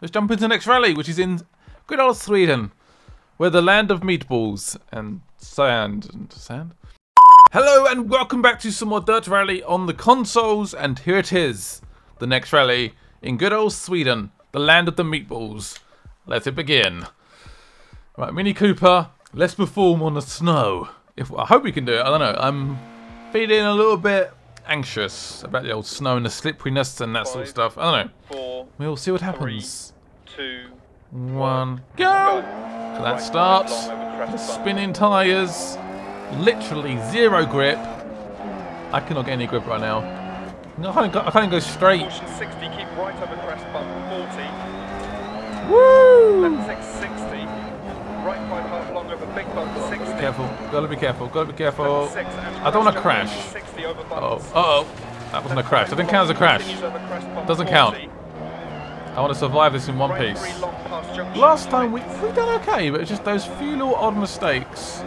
let's jump into the next rally, which is in good old Sweden, where the land of meatballs and sand and sand. Hello and welcome back to some more Dirt Rally on the consoles, and here it is, the next rally in good old Sweden, the land of the meatballs. Let it begin. Right, Mini Cooper, let's perform on the snow. If I hope we can do it. I don't know. I'm feeling a little bit anxious about the old snow and the slipperiness and that sort of stuff. I don't know. Four, We'll see what happens. two, One, go. go! So that starts. long over crest The bump. spinning tyres. Literally zero grip. I cannot get any grip right now. No, I can't go, I can't go straight. Caution 60, keep right over crest bump. 40, Woo! left 6, 60. Right 5 half long over big bump. 60. Careful. Gotta be careful. Gotta be careful. Left 6 and I don't wanna crash. Uh oh. Uh oh. That wasn't a crash. I didn't count as a crash. Continues over crest bump, Doesn't count. I want to survive this in one piece. 3 long past junction. Last time we we done okay, but it's just those few little odd mistakes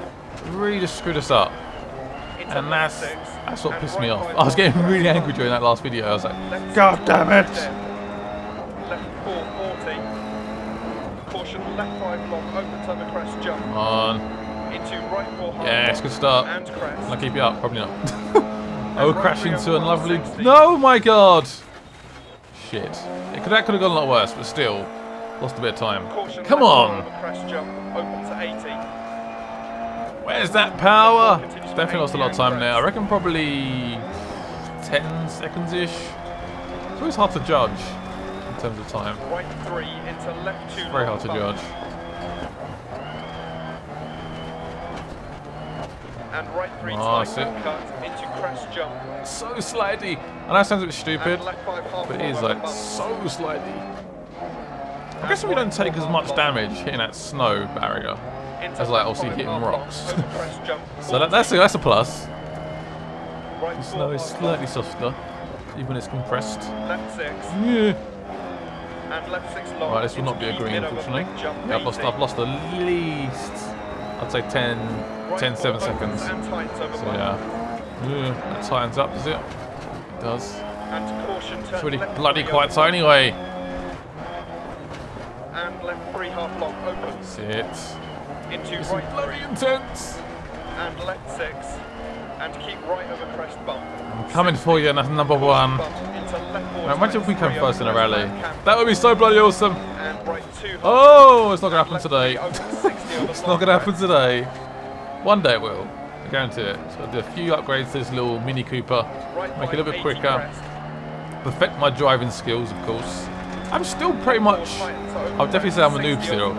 really just screwed us up. And that's that's what pissed me off. I was getting really angry during that last video. I was like, God damn it! dead. Left 4, 40. Caution left 5 long opens over crest jump. Come on. Into right 4 half Yes, good start. And crest. Can I keep you up? Probably not. oh, right crash into a lovely. 160. No, my God! Shit. It could, that could have gone a lot worse, but still, lost a bit of time. Caution Come on! crest jump open to 80. Where's that power? Definitely lost a lot of time there. I reckon probably 10 seconds ish. It's always hard to judge terms of time. Right 3 into left 2 Very hard to judge. And right 3 ah, Oh, tight cut into crest jump. So slidey. I know it sounds a bit stupid, And left 5 half but it is like so slidey. I guess we don't take as much damage hitting that snow barrier. As, like, obviously hitting rocks. over crest jump. So that, that's a, that's a plus. The snow is slightly softer, even when it's compressed. Yeah. Right, this will not be a green, unfortunately. Yeah, I've lost, 80. I've lost at least, I'd say 10, Right 10 7 seconds. And tightens over So yeah. yeah, that tightens up, does it? It does. And caution It's really bloody three quite tight anyway. And left 3 half long opens Sit. into This is right bloody 3 intense. and left 6 and keep right over crest bump. I'm coming for you, number one. Bump into left four Now, imagine if we come first in a rally. That would be so bloody awesome. And right 2 half Oh, it's not gonna happen today. three over 60 over It's not gonna happen today. One day it will. I guarantee it. So I'll do a few upgrades to this little Mini Cooper. Make it a little bit quicker. Perfect my driving skills, of course. I'm still pretty much, Four tightens over I'll definitely say I'm a noob still.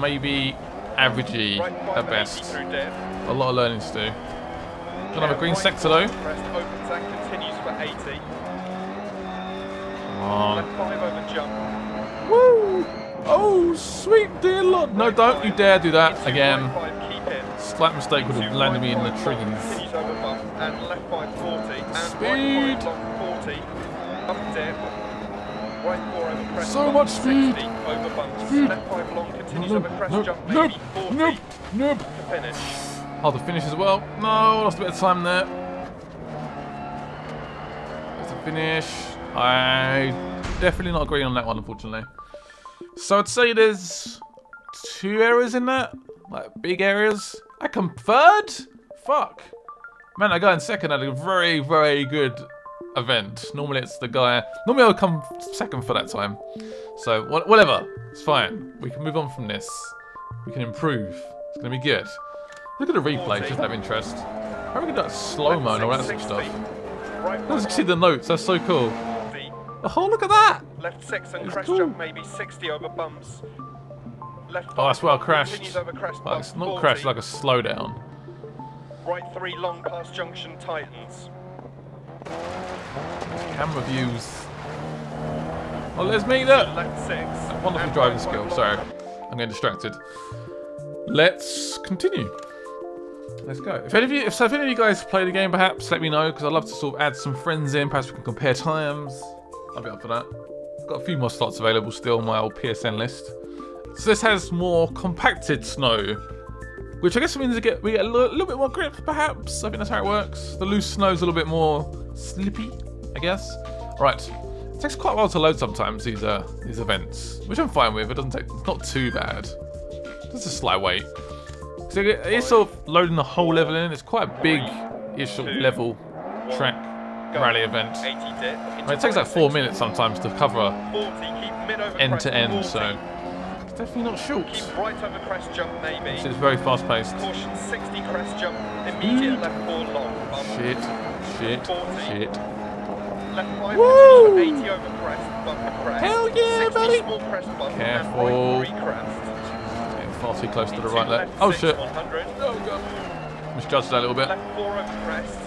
maybe averagey at best. A lot of learning to do. Gonna have a green sector though. Crest opens and continues for 80. Come on. 5 over jump. Woo! Oh, sweet dear lord. No, don't you dare do that again. Right 5 keep in. Slight mistake would have landed me in the five trees. Continues over bump and left 5 40 and Speed. right 5 long 40 up dip. Right 4 over crest. So much 60 speed. over bumps. Speed. Left 5 long continues Nope, over crest nope, jump nope, maybe 40 nope, nope. to finish. Oh, Hard to finish as well. No, lost a bit of time there. There's a finish. I definitely not agreeing on that one, unfortunately. So I'd say there's two areas in that, like big areas. I come third. Fuck. Man, I got in second at a very, very good event. Normally it's the guy. Normally I would come second for that time. So wha- whatever, it's fine. We can move on from this. We can improve. It's gonna be good. Look at the replay, just out of interest. How are we gonna do that slow mo and all that sort of stuff? Let's see the notes. That's so cool. Oh, look at that! Left 6 and crest cool. jump maybe 60 over bumps. Left Oh, that's where I crashed. Over crest Like, it's not 40. crash, like a slowdown. Right 3 long past junction tightens. Camera views. Oh, there's me there. Left 6. Wonderful driving skill. Sorry, I'm getting distracted. Let's continue. Let's go. If any of you, if, so if any of you guys play the game, perhaps let me know because I'd love to sort of add some friends in. Perhaps we can compare times. I'll be up for that. I've Got a few more slots available still on my old PSN list. So this has more compacted snow, which I guess means we get we get a little, bit more grip. Perhaps I think that's how it works. The loose snow's a little bit more slippy, I guess. Right, It takes quite a while to load sometimes these uh these events, which I'm fine with. It doesn't take. It's not too bad. Just a slight wait. So it's sort of loading the whole level in. It's quite a big-ish of level track rally event. I mean, it takes like four minutes sometimes to cover 40, keep mid over end to end, so it's definitely not short. Keep right over crest jump maybe. Is very fast paced. Caution 60 crest jump, immediate left four long. Shit, shit, shit. Left five Woo! 80 over crest, bump crest. Hell yeah, buddy. small crest bump, Careful. Far too close to the right there. Oh shit. 100. Oh god. Misjudged that a little bit. Left four over crest.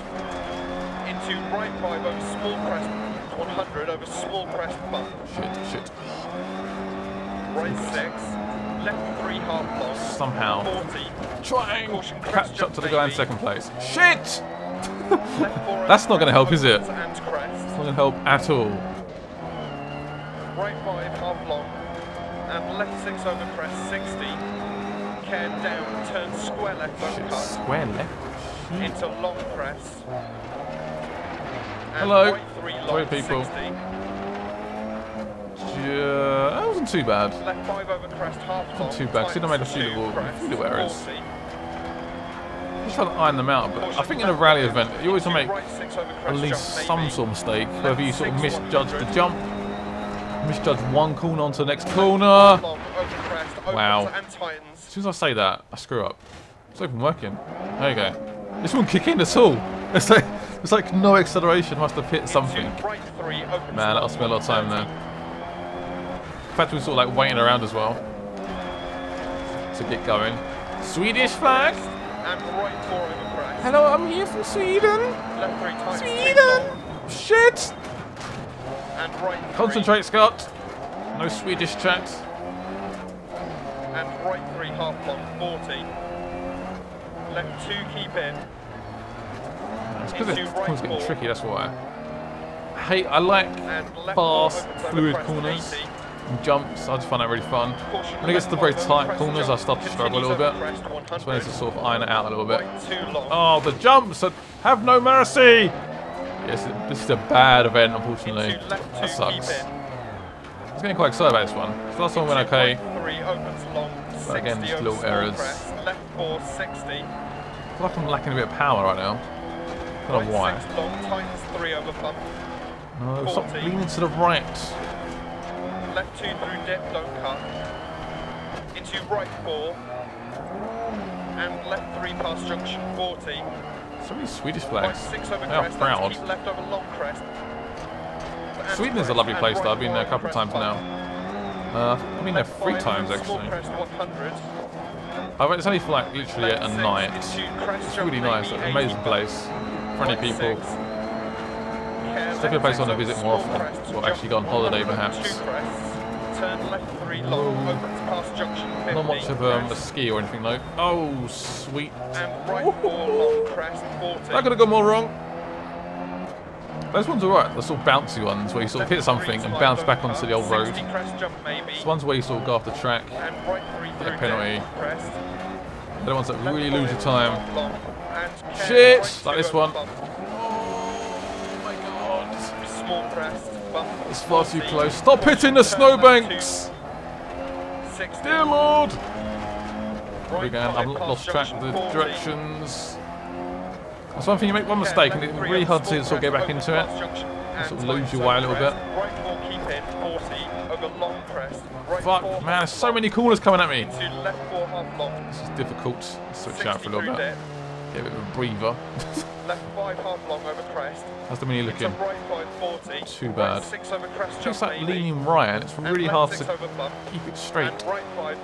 Into right five over small crest, 100 over small crest bump. Shit, shit. Right six. Left three half long. Somehow. 40. Trying Caution, catch up to the guy in second place. Shit! Left four over That's not gonna help, is it? And crest. Not gonna help at all. Right five, half long. And left six over crest, 60. Care down, turn square left uncut. square left. Into long crest. And Hello. Right three Sorry, people. 60. Yeah, that wasn't too bad. Left five over crest, half long. too bad, 'cause you'd have made a few little- few little errors. 40. Just trying to iron them out, but I think in a rally event, you always want to make Right six over at least some sort of mistake. Whether you sort of misjudge the jump, misjudge one corner onto the next corner. Long over crest, opens Wow. As soon as I say that, I screw up. It's not even working. There you go. This won't kick in at all. It's like it's like no acceleration. Must have hit something. Into Right three, opens Man, that'll spend a lot of time there. In fact, we're sort of like waiting around as well to get going. Swedish flag. And right four over crest. Hello, I'm here from Sweden. Left three times. two Sweden. Shit. And right three. Concentrate, Scott. No Swedish chat. And right three half long, 40. Left two, keep in. It's because right corners getting tricky. That's why. I hate. I like fast, four opens over fluid corners and jumps. I just find that really fun. When it gets to the very left five over tight corners, I start to struggle a little bit. over crest, 100. That's when it's to sort of iron it out a little bit. Oh, the jumps have no mercy. Yes, this is a bad event, unfortunately. Into left two, That sucks. I was getting quite excited about this one. The last one went okay. right Three opens long, 60 But again, just little errors. crest. Left four, 60. I feel like I'm lacking a bit of power right now. I don't know why. Long, tightens three over bump. No, stop leaning to the right. Left two through dip, don't cut. Into right four. And left three past junction 40. So many Swedish Right flags. six over crest. proud. Left over long crest. Sweden is a lovely place though. I've been there a couple of times now. Uh, I mean, they're three times actually. I've it's only for like literally at six night. It's really nice. maybe Amazing place. Friendly people. It's definitely a place I want to visit more often. Or actually go on holiday perhaps. Turn left three long, opens past junction 50. Not much of um, a ski or anything though. Oh, sweet. And right four long crest 40. That could have gone more wrong. Those ones are right. The sort of bouncy ones where you sort of hit something and bounce back onto the old road. 60 crest jump maybe. It's ones where you sort of go off the track. And Get a penalty. They're the ones that really lose your time. long, and care, Shit, like this one. Oh my god. Small crest, bump. It's far too 40. close. Stop hitting the snowbanks! two, 60. Dear lord! Again, I've lost track of the directions. That's one thing, you make one mistake and it's really hard to sort of get back into it. sort of lose your way a little bit. Right four keep in, 40 over long crest. Right Fuck, man, there's so many corners coming at me. This is difficult. Let's switch 60 out for a little bit. Get a bit of a breather. Left five half over crest. How's the mini looking? right five 40. Too bad. crest Just like leaning right and it's really hard to keep it straight. Right five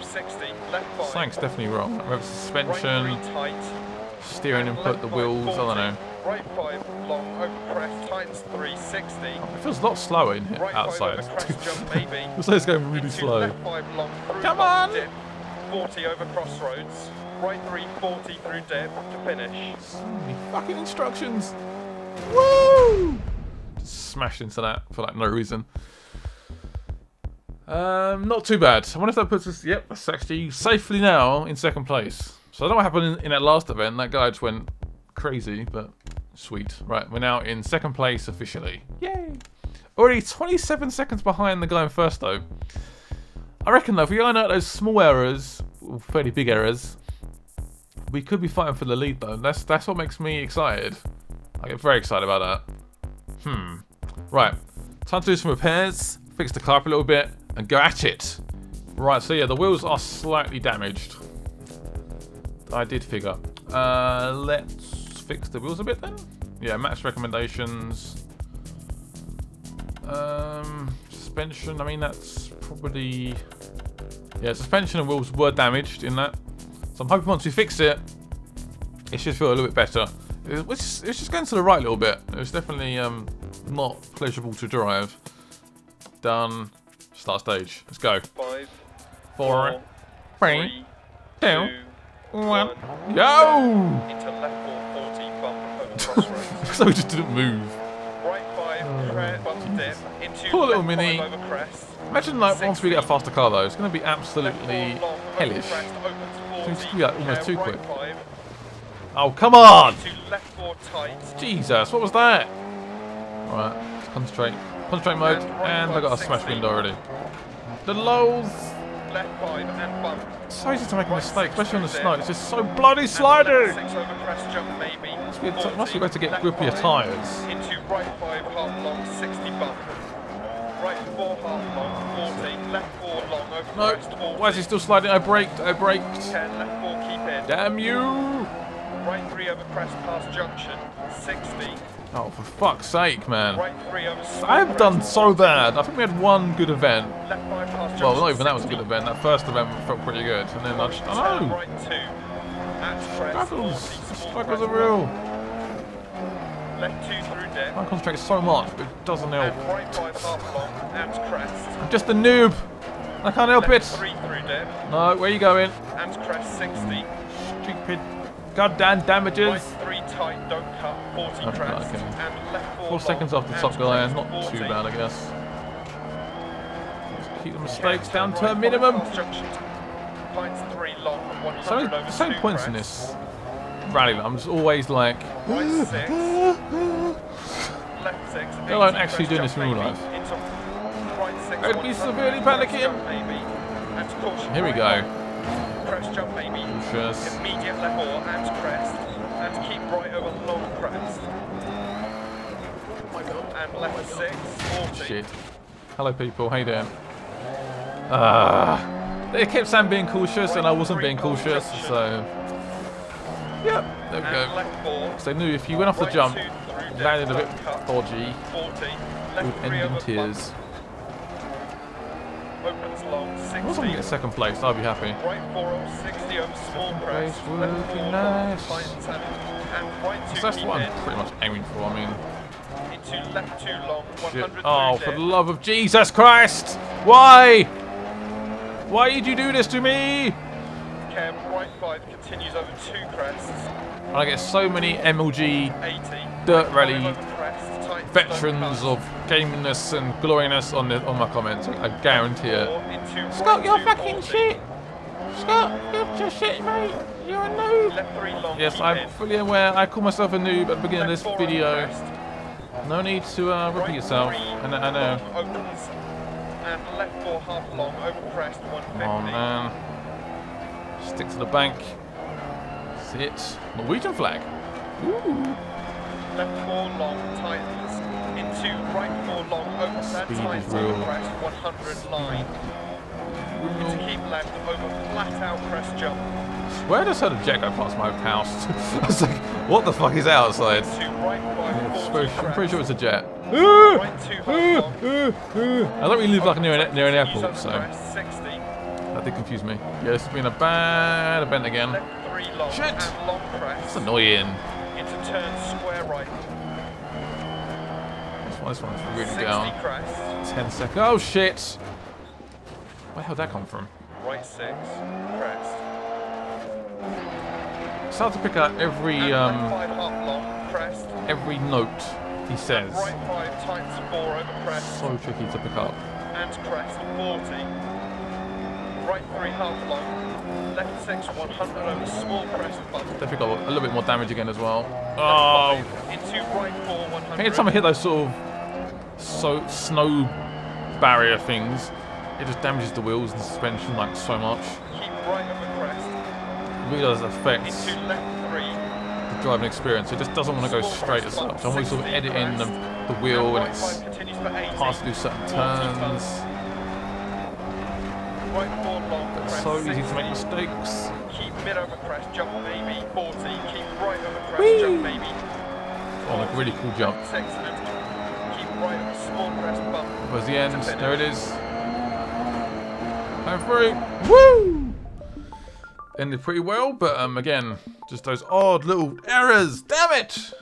60. Left five. Something's definitely wrong. Right suspension. Steering input, the wheels, I don't know. Right five long over crest tightens 360. It feels a lot slower in here Right outside. five over crest jump maybe. Looks like it's going really slow. Long Come on! Dip. 40 over crossroads. Right three 40 through dip to finish. So fucking instructions. Woo! Just smashed into that for like no reason. Um, not too bad. I wonder if that puts us. Yep, that's actually safely now in second place. So I don't know what happened in, in that last event. That guy just went crazy, but sweet. Right, we're now in second place officially. Yay! Already 27 seconds behind the guy in first, though. I reckon, though, if we iron out those small errors, fairly big errors, we could be fighting for the lead, though. That's that's what makes me excited. I get very excited about that. Hmm. Right. Time to do some repairs, fix the car up a little bit, and go at it. Right, so yeah, the wheels are slightly damaged. I did figure. Uh, let's fix the wheels a bit then. Yeah, match recommendations. Um, suspension, I mean, that's probably... Yeah, suspension and wheels were damaged in that. So I'm hoping once we fix it, it should feel a little bit better. It was just, it was just going to the right a little bit. It was definitely um, not pleasurable to drive. Done. Start stage. Let's go. Five, Four, four, three, three, two, two, one. one. Go! Into left 440, bump so we just didn't move. right five, bump dip. Into Poor little mini. five over crest. Imagine like once we get a faster car though, it's going to be absolutely Left four long, over hellish. crest, opens 40, Seems to be, like, almost too quick. Oh, come on! to left four tight. Jesus, what was that? Alright, concentrate. Concentrate mode, And I got a smash window already. The lows! Left five and bump. So easy to make a mistake, especially on the snow. It's just so bloody sliding! Six over crest jump maybe. Must be, a t- 40, must be better to get grippier tyres. Into right five half long 60 bump. Right four half long 40. Left four long over No, crest 40. why is he still sliding? Oh, I braked, I oh, braked. 10 left four keep in. Damn you! Right three over crest past junction 60. Oh, for fuck's sake, man. Right three over small I've done so bad. I think we had one good event. Left five past junction Well, not even that was a good event. That first event felt pretty good. And then I just, I don't know. Right two. At crest Struggles. 40. Small Struggles are real. Left two through dip. I concentrate so much, but it doesn't help. And right five half long at crest. I'm just a noob. I can't help it. No, where are you going? And crest 60. Stupid goddamn Right damages. three tight, don't cut, 40 Okay, okay. Four Four seconds off the top guy, crest not 40. too bad, I guess. Just keep the mistakes down to a minimum. past junction. Pints three long, 100 So many, so many points in this rally. I'm just always like, Right six. Left six. They aren't actually crest doing this in real life. Right six. I'd be severely panicking. jump Maybe. And caution. here we go. Crest jump maybe. Cautious. Immediate left four and crest. And keep right over long crest. And left six. 40. Shit. Hello, people. How you doing? Ah. they kept saying being cautious, and I wasn't being cautious, so. Yep, there we go. left. So they knew if you went off the jump, two through depth, landed a bit dodgy, 40. it would end in tears. Bump. Opens long, I wasn't gonna 60. get second place, I'd be happy. Right four 60 over small Second crest. place, Left looking four nice. long, tight seven. And right two So that's what. I'm pretty much aiming for. I mean, Into left two long, shit. 100 Oh, for the love of Jesus Christ! Why? Why did you do this to me? Cam right five continues over two crests. And I get so many MLG 80. Dirt rally veterans of gaminess and gloriness on the on my comments. I guarantee it. Scott, you're fucking shit. Scott, you're just shit, mate. You're a noob. Yes, I'm fully aware. I call myself a noob at the beginning of this video. No need to uh, repeat yourself. I know. I know. And left four half long over crest, 150. Come on, man. Stick to the bank. Sit. Norwegian flag. Ooh. Left four long tightens into right four long opens that tightens over crest 100 line. To keep left over flat out crest jump Where does heard a jet go past my house? I was like, what the fuck is outside? to right five I'm pretty sure it's a jet. Right two. I don't really live like near an, near an airport, so that did confuse me. Yeah, this has been a bad event again. Shit. and long crest It's annoying. into turn square right. This one, this one's really 60 down. crest. 10 seconds. Oh shit! Where the hell did that come from? Right six crest. It's hard to pick out every um long every note he says. Right five times four over crest. So tricky to pick up. and crest 40. Right three half long. Left six 100 over small crest bump. Definitely got a little bit more damage again as well. Oh! into right four 100. Anytime I hit those sort of so snow barrier things, it just damages the wheels and suspension like so much. Keep right. It really does affect the driving experience. It just doesn't want to go straight as such. I'm always sort of editing the, the wheel and it's five continues for 80. hard to do certain turns. It's so easy to make mistakes. Keep mid over crest, jump maybe. 40. Keep right over crest, jump maybe. On a really cool jump. It's excellent. Keep right over small crest bump. Towards the end, there it is. Time free. Woo! Ended pretty well, but um, again, just those odd little errors. Damn it!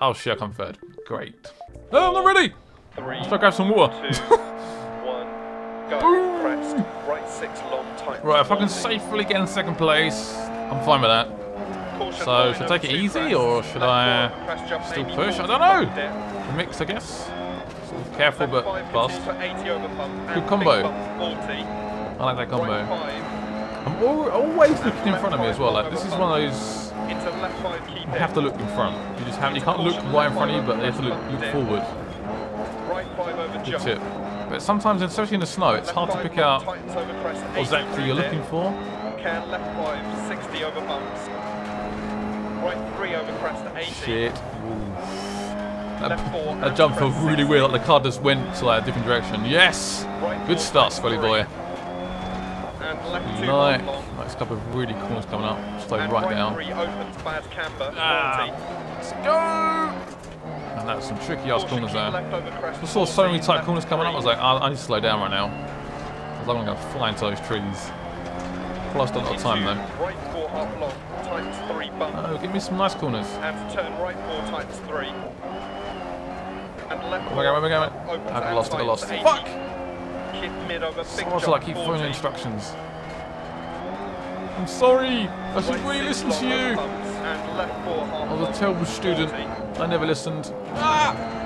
Oh shit, I come third. Great. Oh, I'm not ready. Three, Let's go grab some water. two, one, go. Boom. Crest, right six long tight. Right, if I can safely get in second place, I'm fine with that. So, should I take it easy, or should I still push? I don't know. The mix, I guess. Careful but fast. 80 over bump. Good combo. 40. I like that combo. I'm always looking in front of me as well. Like this is one of those into left five keep you have to look in front. You just have you can't look right in front of you, but you have to look, look forward. Right five over Good tip. But sometimes, especially in the snow, it's hard to pick out tightens over crest, what 80 exactly you're looking for. Care Left four. That jump felt really weird, like the car just went to like a different direction. Yes! Right Good start, tight Scully boy. Nice. left two Like, long, long. next couple of really corners coming up. Slow And right right down. three opens bad camber, Ah. Let's go! And that's some tricky ass corners there. left I saw so many tight corners coming up, I was like, I, I need to slow down right now. Because I'm going to fly into those trees. Lost a lot of time though. Right four half long, tightens three bump. Oh, give me some nice corners. And turn right four tightens three. Left am I going? I going? I and lost it, I tightens lost. Fuck! Keep mid over big So also jump, like keep 40. instructions. I'm sorry. I should really listen to you. bumps And left four half I was a terrible student. I never listened. Ah!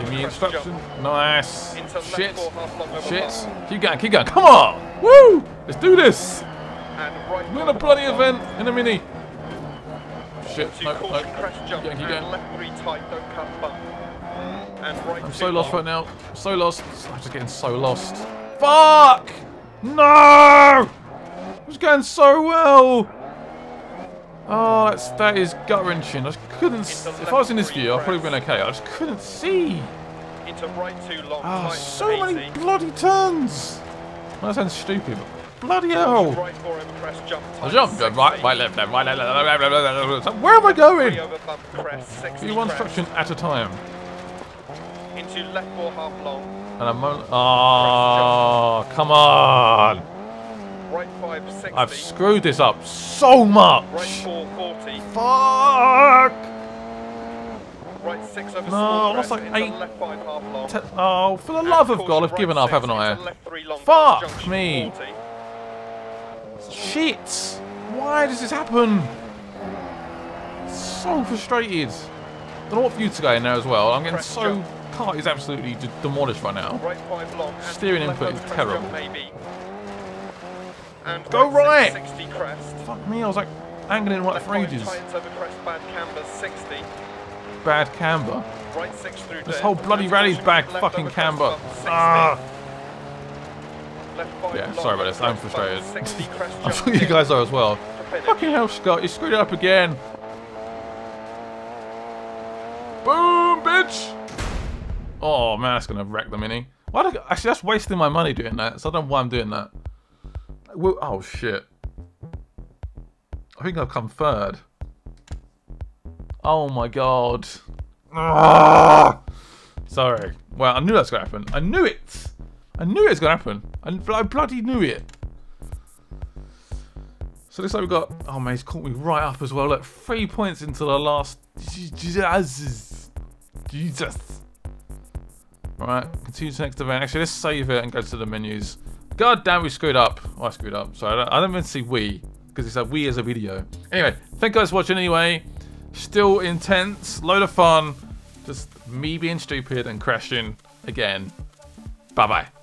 Give me instruction. Nice. Shit. four half long over Shit. Keep going, keep going. Come on! Woo! Let's do this! We're in a bloody event in a mini. Shit. No, no. jump Keep going, left three tight, don't cut bump. And right I'm so lost right now. So lost. I'm just getting so lost. Fuck! No! It was going so well. Oh, that's that is gut wrenching. I couldn't. If I was in this view, I'd probably been okay. I just couldn't see. Into right two long, Ah, so 80. many bloody turns. That sounds stupid. But Bloody hell! Right four over crest jump. I jump. 60. Right, right, left, left, right, left, left, left, left, left, left, left. Where am I going? Three over bump crest, 60 Do one crest. instruction at a time. Into left four half long. And I'm. Oh, ah, come on! Right five, 60. I've screwed this up so much. Right four, 40. Fuck! Right six over No, small that's like eight- left five half long. Te- oh, for the And love of God, I've right given up, haven't I? into left three long, Fuck me. 40. Shit! Why does this happen? So frustrated. Don't know what for you to go in there as well. I'm getting so. Car is absolutely demolished right now. Right five long. Steering input is terrible. And Go right. right. 60 crest. Fuck me, I was like angling right for ages. tightens over crest, bad camber 60. Bad camber. Right six through This whole bloody rally's bad fucking camber. Ah! Yeah, sorry about this. I'm frustrated. bump, 60 crest I'm sure you guys are as well. Fucking hell, Scott, you screwed it up again. Boom, bitch! Oh man, that's gonna wreck the mini. Why? Do, I, actually, that's wasting my money doing that. So I don't know why I'm doing that. Well, oh shit! I think I've come third. Oh my god! Ah! Sorry. Well, I knew that's gonna happen. I knew it. I knew it was gonna happen. I, I bloody knew it. So looks like we've got. Oh man, he's caught me right up as well. Look, three points into the last. Jesus. Jesus. Right, continue to next event. Actually, let's save it and go to the menus. God damn, we screwed up. Oh, I screwed up. Sorry, I don't, I don't to see we because it's like we as a video. Anyway, thank you guys for watching. Anyway, still intense, load of fun. Just me being stupid and crashing again. Bye bye.